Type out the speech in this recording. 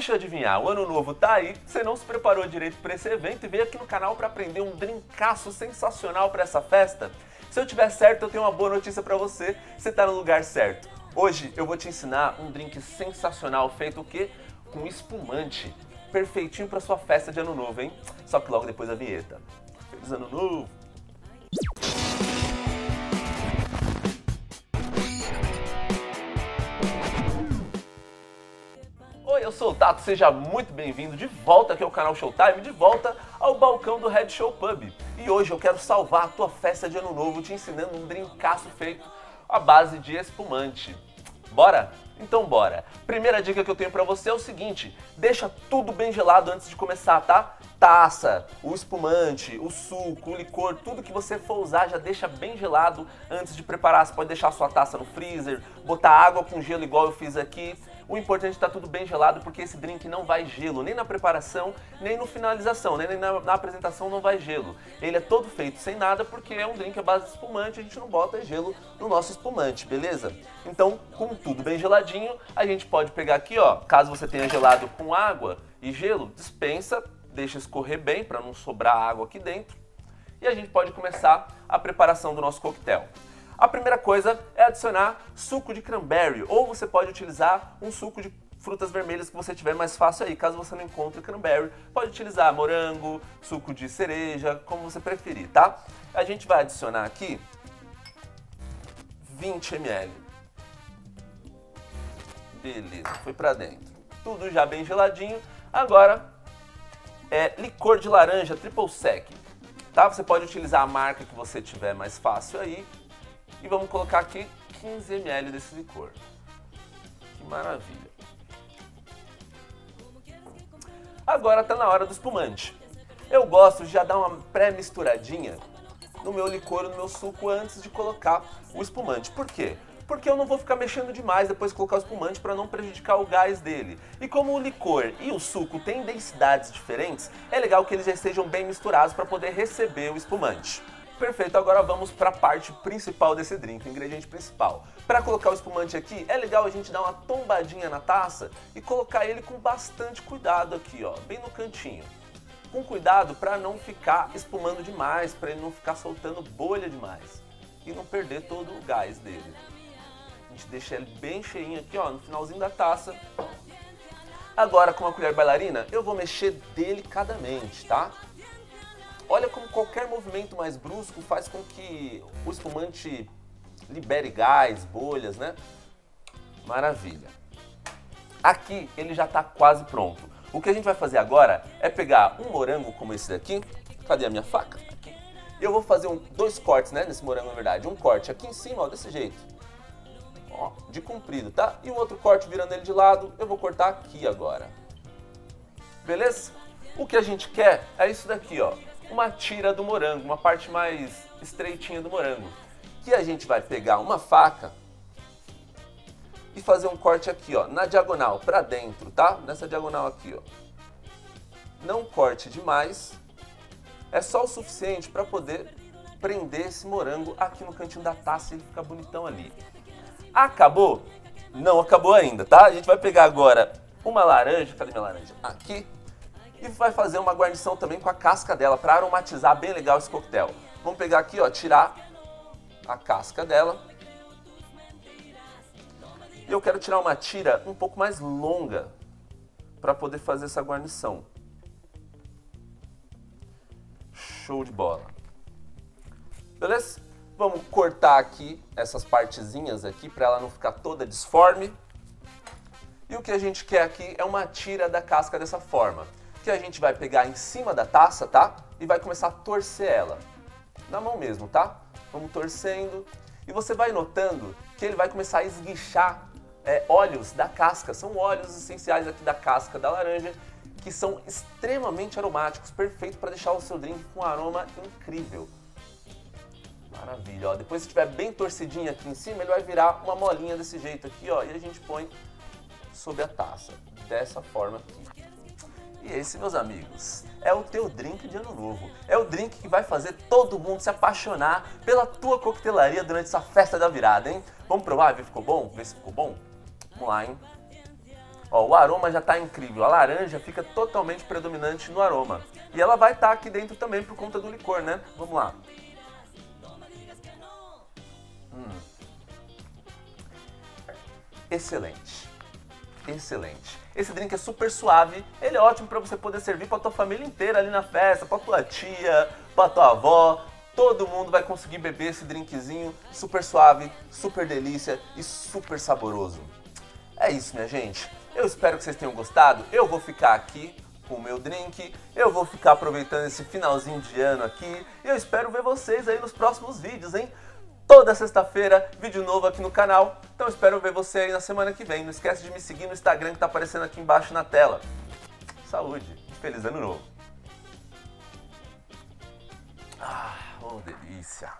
deixa eu adivinhar, o ano novo tá aí, você não se preparou direito para esse evento e veio aqui no canal para aprender um drinkaço sensacional para essa festa? Se eu tiver certo, eu tenho uma boa notícia para você, você tá no lugar certo. Hoje eu vou te ensinar um drink sensacional feito o quê? Com espumante. Perfeitinho para sua festa de ano novo, hein? Só que logo depois da vinheta. Feliz ano novo! Eu sou o Tato, seja muito bem-vindo de volta aqui ao canal Showtime, de volta ao balcão do Red Show Pub. E hoje eu quero salvar a tua festa de ano novo te ensinando um drinkaço feito à base de espumante. Bora? Então bora. Primeira dica que eu tenho para você é o seguinte: deixa tudo bem gelado antes de começar, tá? Taça, o espumante, o suco, o licor, tudo que você for usar já deixa bem gelado antes de preparar. Você pode deixar a sua taça no freezer, botar água com gelo igual eu fiz aqui. O importante é estar tá tudo bem gelado porque esse drink não vai gelo, nem na preparação, nem no finalização, nem na, na, apresentação não vai gelo. Ele é todo feito sem nada porque é um drink à base de espumante, a gente não bota gelo no nosso espumante, beleza? Então, com tudo bem geladinho, a gente pode pegar aqui, ó, caso você tenha gelado com água e gelo, dispensa, deixa escorrer bem para não sobrar água aqui dentro. E a gente pode começar a preparação do nosso coquetel. A primeira coisa é adicionar suco de cranberry, ou você pode utilizar um suco de frutas vermelhas que você tiver mais fácil aí. Caso você não encontre cranberry, pode utilizar morango, suco de cereja, como você preferir, tá? A gente vai adicionar aqui 20 ml. Beleza, foi para dentro. Tudo já bem geladinho. Agora é licor de laranja triple sec. Tá? Você pode utilizar a marca que você tiver mais fácil aí. E vamos colocar aqui 15 ml desse licor. Que maravilha. Agora está na hora do espumante. Eu gosto de já dar uma pré-misturadinha no meu licor, no meu suco, antes de colocar o espumante. Por quê? Porque eu não vou ficar mexendo demais depois de colocar o espumante para não prejudicar o gás dele. E como o licor e o suco têm densidades diferentes, é legal que eles já estejam bem misturados para poder receber o espumante. Perfeito, agora vamos para a parte principal desse drink, o ingrediente principal. Para colocar o espumante aqui, é legal a gente dar uma tombadinha na taça e colocar ele com bastante cuidado aqui, ó, bem no cantinho. Com cuidado para não ficar espumando demais, para ele não ficar soltando bolha demais e não perder todo o gás dele. A gente deixa ele bem cheinho aqui, ó, no finalzinho da taça. Agora, com a colher bailarina, eu vou mexer delicadamente, tá? Olha como qualquer movimento mais brusco faz com que o espumante libere gás, bolhas, né? Maravilha. Aqui ele já está quase pronto. O que a gente vai fazer agora é pegar um morango como esse daqui. Cadê a minha faca? Aqui. Eu vou fazer um, dois cortes, né, nesse morango na verdade. Um corte aqui em cima, ó, desse jeito. Ó, de comprido, tá? E um outro corte virando ele de lado, eu vou cortar aqui agora. Beleza? O que a gente quer é isso daqui, ó uma tira do morango, uma parte mais estreitinha do morango. Que a gente vai pegar uma faca e fazer um corte aqui, ó, na diagonal, para dentro, tá? Nessa diagonal aqui, ó. Não corte demais. É só o suficiente para poder prender esse morango aqui no cantinho da taça e ele ficar bonitão ali. Acabou? Não acabou ainda, tá? A gente vai pegar agora uma laranja, cadê minha laranja? Aqui e vai fazer uma guarnição também com a casca dela para aromatizar bem legal esse coquetel. Vamos pegar aqui, ó, tirar a casca dela. E eu quero tirar uma tira um pouco mais longa para poder fazer essa guarnição. Show de bola. Beleza? Vamos cortar aqui essas partezinhas aqui para ela não ficar toda disforme. E o que a gente quer aqui é uma tira da casca dessa forma que a gente vai pegar em cima da taça, tá? E vai começar a torcer ela. Na mão mesmo, tá? Vamos torcendo. E você vai notando que ele vai começar a esguichar é, óleos da casca. São óleos essenciais aqui da casca da laranja que são extremamente aromáticos, perfeito para deixar o seu drink com um aroma incrível. Maravilha, ó. Depois se estiver bem torcidinho aqui em cima, ele vai virar uma molinha desse jeito aqui, ó. E a gente põe sobre a taça, dessa forma aqui. Esse, meus amigos, é o teu drink de ano novo. É o drink que vai fazer todo mundo se apaixonar pela tua coquetelaria durante essa festa da virada, hein? Vamos provar, ver se ficou bom? Ver se ficou bom? Vamos lá, hein? Ó, o aroma já está incrível. A laranja fica totalmente predominante no aroma. E ela vai estar tá aqui dentro também por conta do licor, né? Vamos lá. Hum. Excelente. Excelente. Esse drink é super suave, ele é ótimo para você poder servir para tua família inteira ali na festa, para tua tia, para tua avó. Todo mundo vai conseguir beber esse drinkzinho super suave, super delícia e super saboroso. É isso, minha gente. Eu espero que vocês tenham gostado. Eu vou ficar aqui com o meu drink. Eu vou ficar aproveitando esse finalzinho de ano aqui. Eu espero ver vocês aí nos próximos vídeos, hein? Toda sexta-feira, vídeo novo aqui no canal. Então espero ver você aí na semana que vem. Não esquece de me seguir no Instagram que tá aparecendo aqui embaixo na tela. Saúde e feliz ano novo. Ah, oh delícia.